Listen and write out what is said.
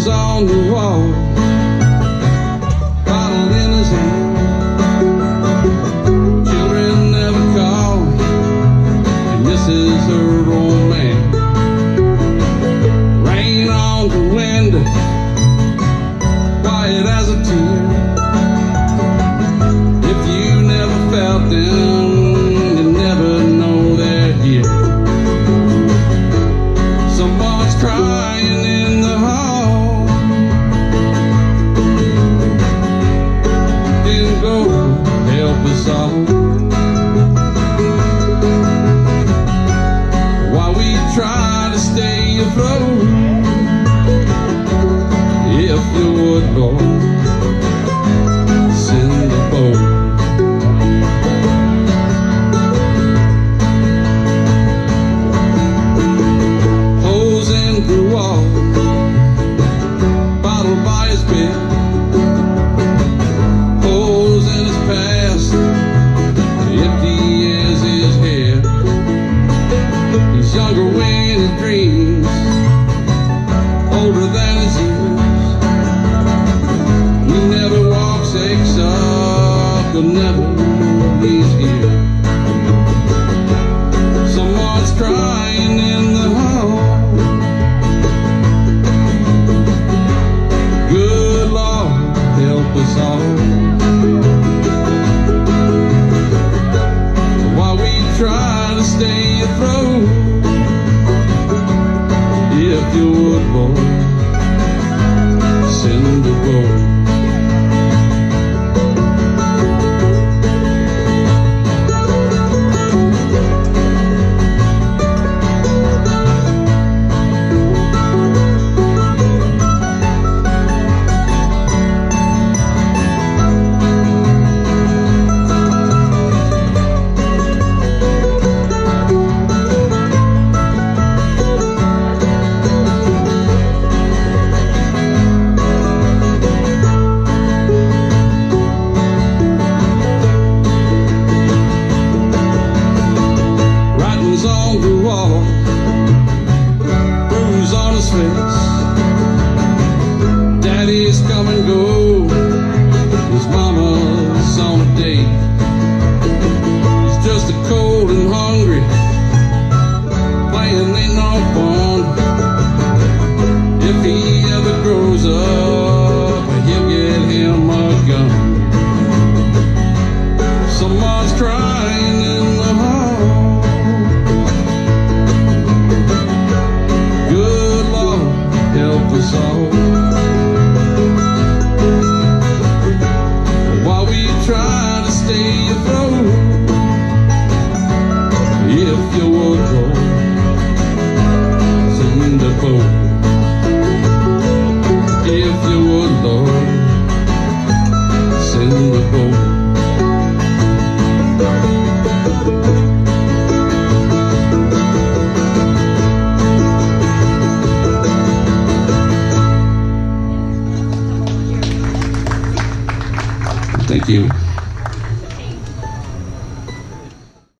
Pictures on the wall, bottle in his hand. Children never call, and this is her old man. Rain on the window, quiet as a tear. If you never felt them, crying in the stay afloat, if you would, Lord, send a boat. Face. Daddy's come and go, his mama's on a date. He's just a cold and hungry, playing ain't no fun. If he ever grows up, he'll get him a gun. Someone's crying help. While we try to stay afloat, if you would, Lord, send a boat. If you would, Lord, send a boat. Thank you.